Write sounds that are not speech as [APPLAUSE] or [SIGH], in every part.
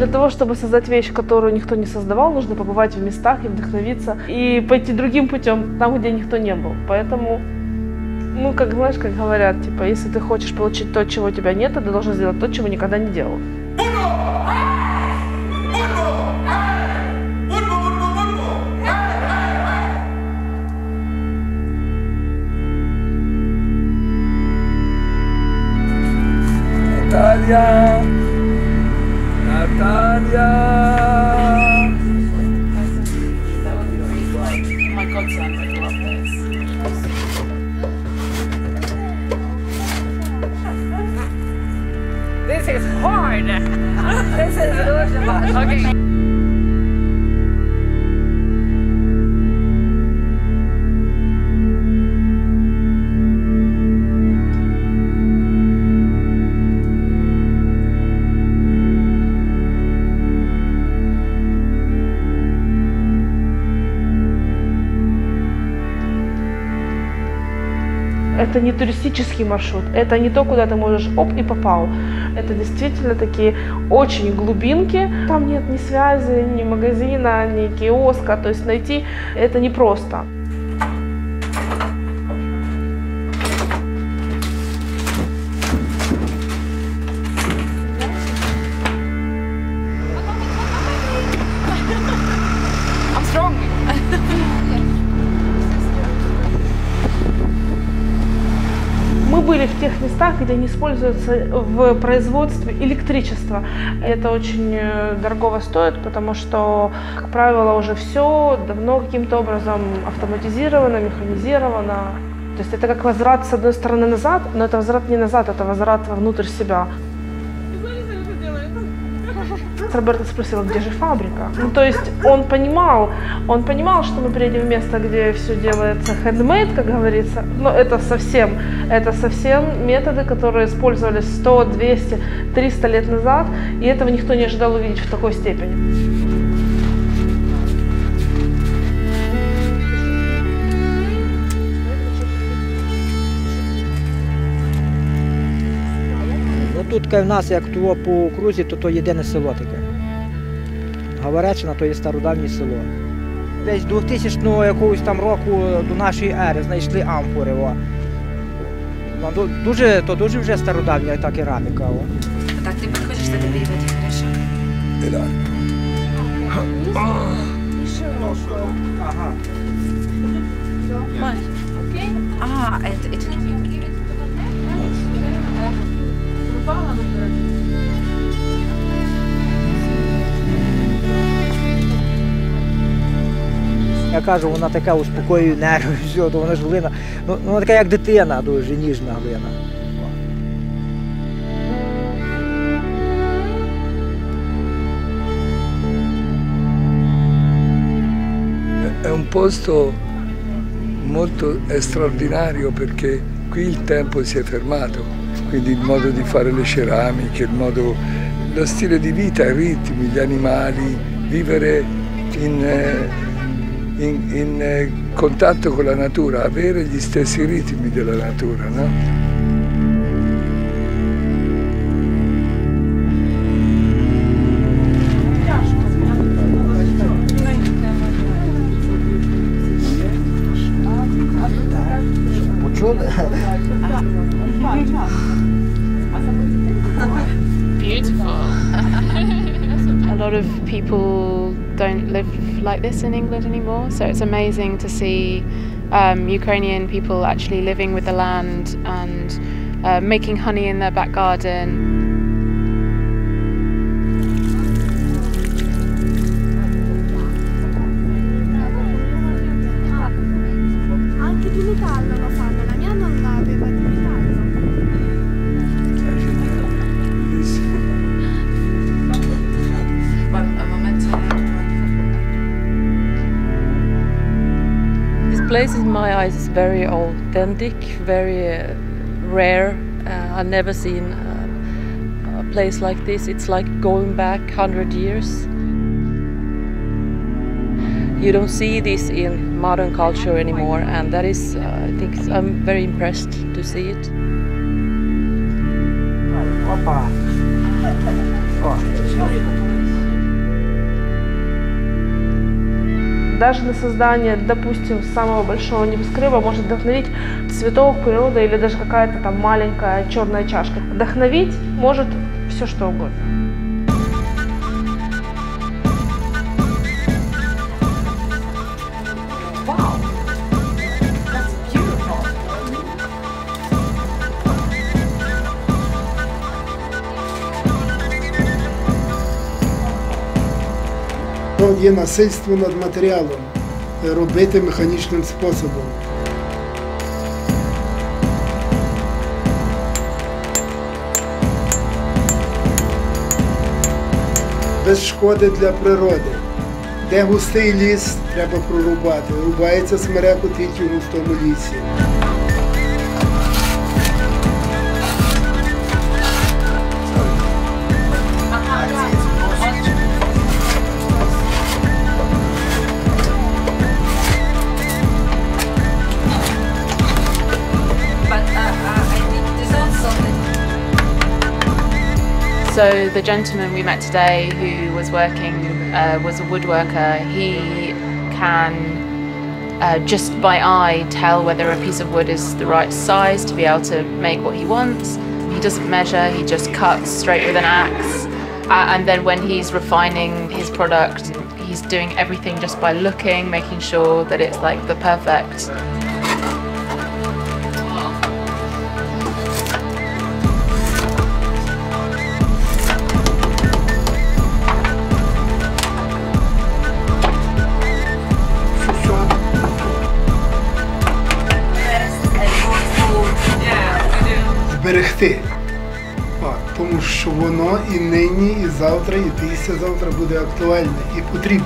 Для того, чтобы создать вещь, которую никто не создавал, нужно побывать в местах и вдохновиться, и пойти другим путем, там, где никто не был. Поэтому, ну, как знаешь, как говорят, типа, если ты хочешь получить то, чего у тебя нет, ты должен сделать то, чего никогда не делал. Tanya! This. This is hard! this is... [LAUGHS] okay. Это не туристический маршрут, это не то, куда ты можешь оп и попал. Это действительно такие очень глубинки. Там нет ни связи, ни магазина, ни киоска. То есть найти это непросто. Где не используется в производстве электричество. Это очень э, дорого стоит, потому что, как правило, уже все давно каким-то образом автоматизировано, механизировано. То есть это как возврат с одной стороны назад, но это возврат не назад, это возврат внутрь себя. Роберто спросил, где же фабрика? Ну, то есть он понимал, он понимал, что мы приедем в место, где все делается handmade, как говорится, но это совсем, это совсем методы, которые использовались 100, 200, 300 лет назад, и этого никто не ожидал увидеть в такой степени. тут ка в нас, як того по окрузі, то то єдине село таке. Гаворечина то є стародавнє село. Десь 2000 якогось там року до нашої ери знайшли амфори. О. Ну, ду- Дуже, то дуже вже стародавня та кераміка. О. Так, ты подходишь, что ты переводи, хорошо? E là. Ага. А, это, Я кажу, вона така успокоює нерви, [LAUGHS] все, то вона ж глина. Ну, ну, вона така як дитина, дуже ніжна глина. È un posto molto straordinario perché qui il tempo si è fermato, quindi il modo di fare le ceramiche, il modo, lo stile di vita, i ritmi, gli animali, vivere in, eh, in, in eh, contatto con la natura, avere gli stessi ritmi della natura. No? Beautiful. A lot of people don't live like this in England anymore, so it's amazing to see um, Ukrainian people actually living with the land and uh, making honey in their back garden. ice is very authentic, very uh, rare. Uh, I've never seen uh, a place like this. It's like going back 100 years. You don't see this in modern culture anymore, and that is, I think, I'm very impressed to see it. Даже на создание, допустим, самого большого небоскреба может вдохновить цветок, природа или даже какая-то там маленькая черная чашка. Вдохновить может все что угодно. Є насильство над матеріалом, робити механічним способом. Без шкоди для природи. Де густий ліс, треба прорубати. Рубається смерек у тільки в густому лісі. So the gentleman we met today who was working uh, was a woodworker. He can uh, just by eye tell whether a piece of wood is the right size to be able to make what he wants. He doesn't measure, he just cuts straight with an axe. Uh, and then when he's refining his product, he's doing everything just by looking, making sure that it's like the perfect зберегти. От, тому що воно і нині, і завтра, і післязавтра буде актуальне і потрібне.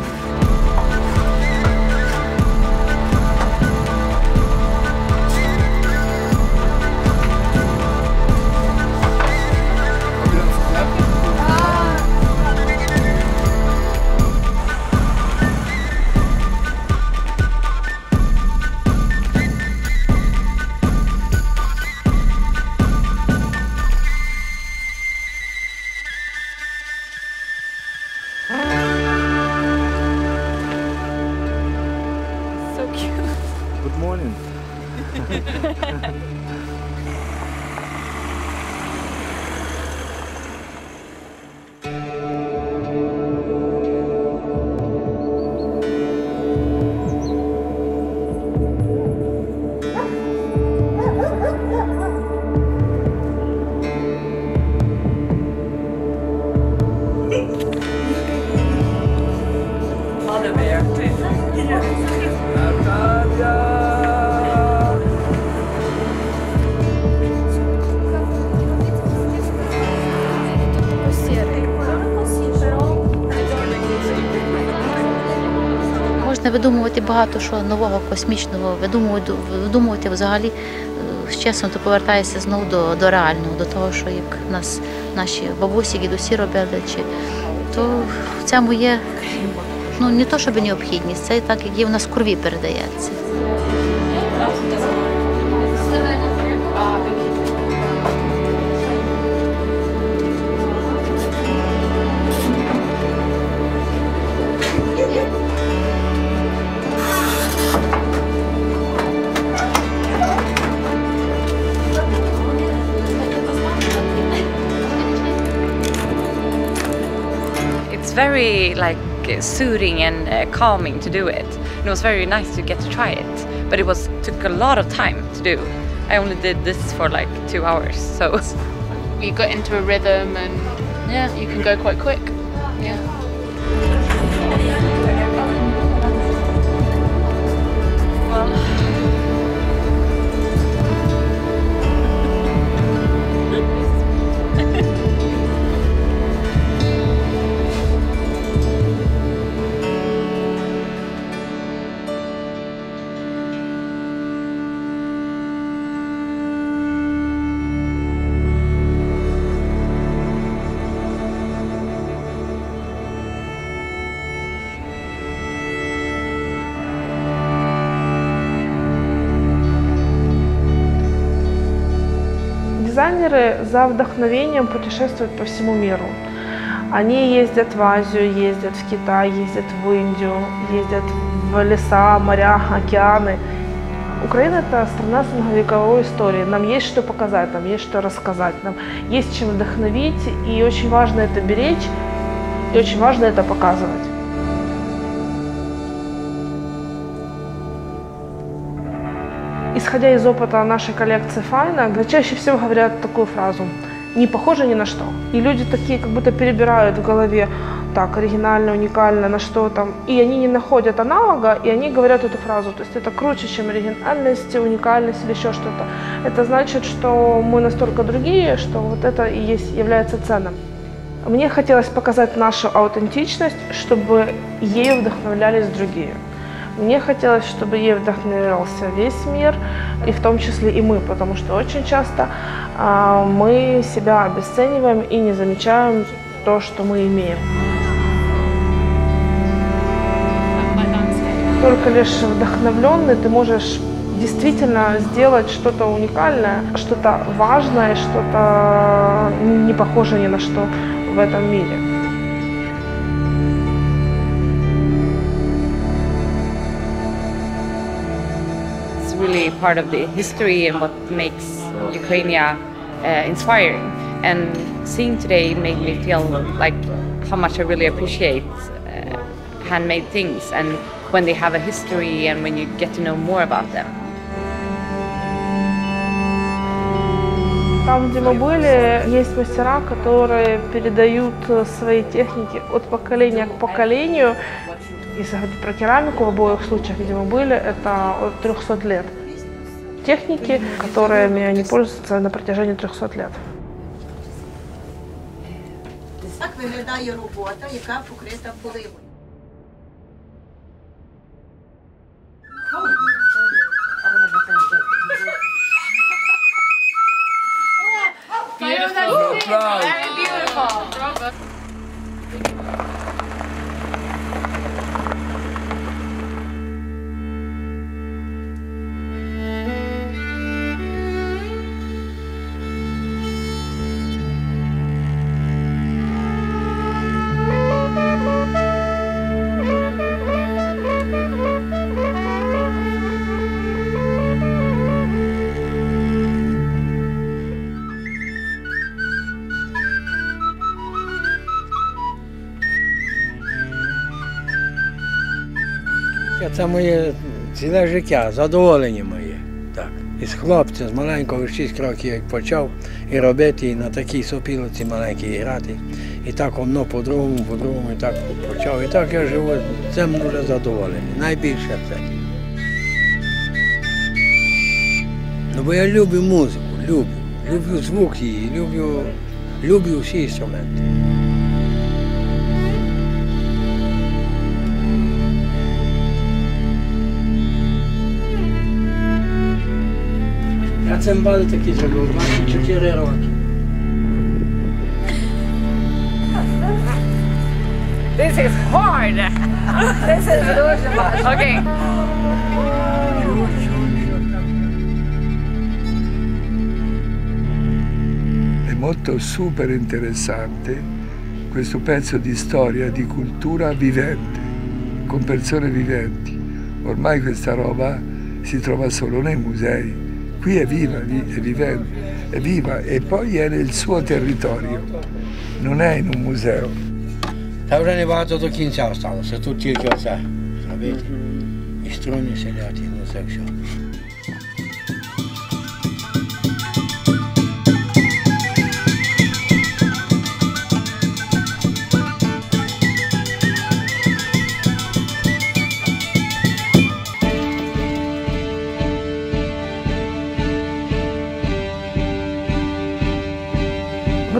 Видумувати багато що нового, космічного, видумувати, видумувати взагалі е, з часом то повертаєшся знову до, до реального, до того, що як нас наші бабусі, дідусі робили, чи то в цьому є ну не то, щоб необхідність, це так, як є в нас в крові передається. Very like soothing and uh, calming to do it. And it was very nice to get to try it, but it was took a lot of time to do. I only did this for like two hours, so [LAUGHS] you got into a rhythm and yeah, you can go quite quick. Yeah. Дизайнеры за вдохновением путешествуют по всему миру. Они ездят в Азию, ездят в Китай, ездят в Индию, ездят в леса, моря, океаны. Украина – это страна с многовековой историей. Нам есть что показать, нам есть что рассказать, нам есть чем вдохновить, и очень важно это беречь, и очень важно это показывать. Исходя из опыта нашей коллекции Файна, чаще всего говорят такую фразу «не похоже ни на что». И люди такие как будто перебирают в голове так, оригинально, уникально, на что там. И они не находят аналога, и они говорят эту фразу. То есть это круче, чем оригинальность, уникальность или еще что-то. Это значит, что мы настолько другие, что вот это и есть, является ценным. Мне хотелось показать нашу аутентичность, чтобы ею вдохновлялись другие. Мне хотелось, чтобы ей вдохновлялся весь мир, и в том числе и мы, потому что очень часто а, мы себя обесцениваем и не замечаем то, что мы имеем. Только лишь вдохновленный ты можешь действительно сделать что-то уникальное, что-то важное, что-то не похожее ни на что в этом мире. Really part of the history and what makes Ukraine uh, inspiring. And seeing today made me feel like how much I really appreciate uh, handmade things and when they have a history and when you get to know more about them. Там, где мы были, есть мастера, которые передают свои техники от поколения к поколению. Если говорить про керамику, в обоих случаях, где мы были, это от 300 лет. Техники, которыми они пользуются на протяжении 300 лет. Так виглядає робота, яка покрита поливою. Це моє ціле життя, задоволення моє. Так. Із хлопця, з маленького 6 років як почав і робити, і на такій сопілоці маленькій грати. І так воно по-другому, по-другому, і так почав. І так я живу, цим дуже задоволений. Найбільше це. Ну, бо я люблю музику, люблю. Люблю звук її, люблю, люблю всі інструменти. Katzenwald'daki zaguba Txekirreroak. This is hard! This is good. okay. È molto super interessante questo pezzo di storia, di cultura vivente, con persone viventi. Ormai questa roba si trova solo nei musei Qui è viva, vi- è vivente, è viva e poi è nel suo territorio, non è in un museo. Та вже небагато до кінця залишилося. Тут тільки оце. Зробити. І струни селяти, ну це все.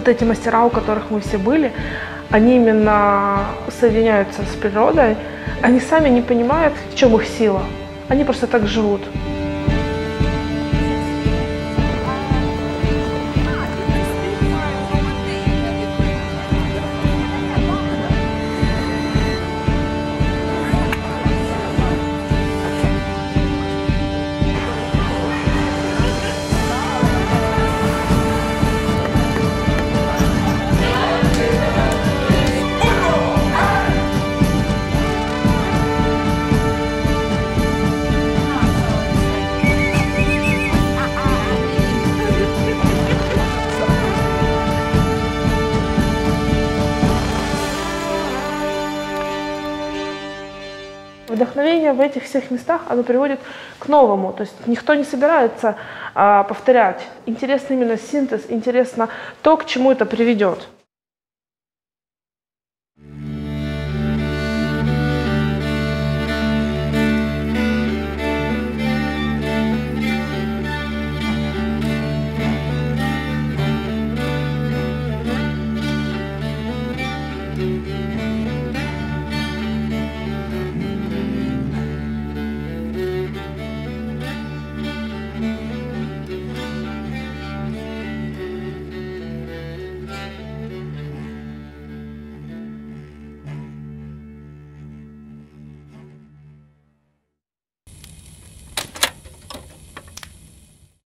Вот эти мастера, у которых мы все были, они именно соединяются с природой. Они сами не понимают, в чем их сила. Они просто так живут. Вдохновение в этих всех местах, оно приводит к новому. То есть никто не собирается а, повторять. Интересно именно синтез, интересно то, к чему это приведет.